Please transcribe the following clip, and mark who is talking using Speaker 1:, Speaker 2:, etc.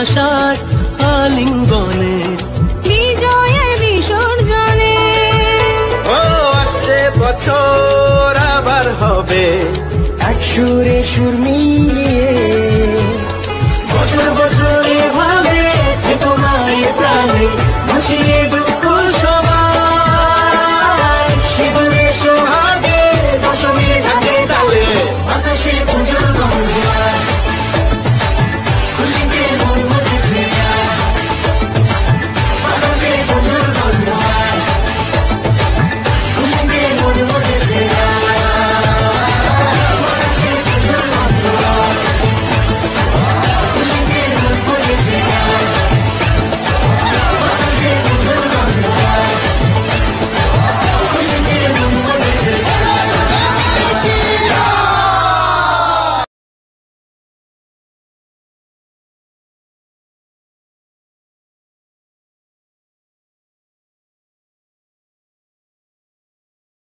Speaker 1: আশার আলিঙ্গনে।
Speaker 2: বিজয়ের বিসর্জনে।
Speaker 3: ও আসছে বছর আবার হবে।
Speaker 1: এক সুরে সুর মিলিয়ে। বছর বছর এভাবে তোমায় প্রাণে ভাসিয়ে